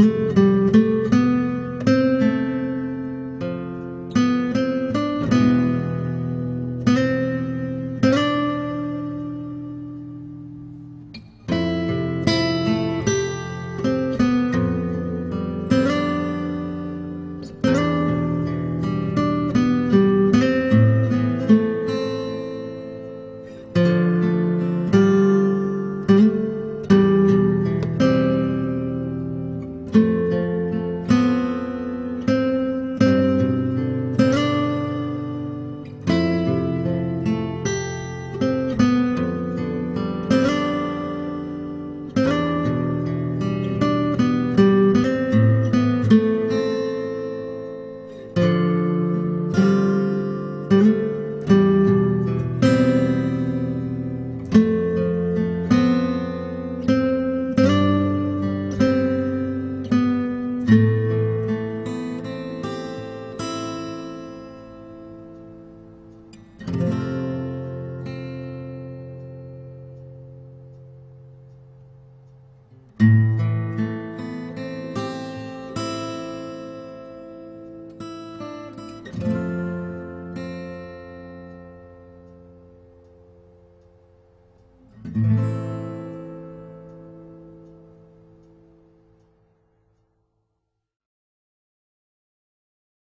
you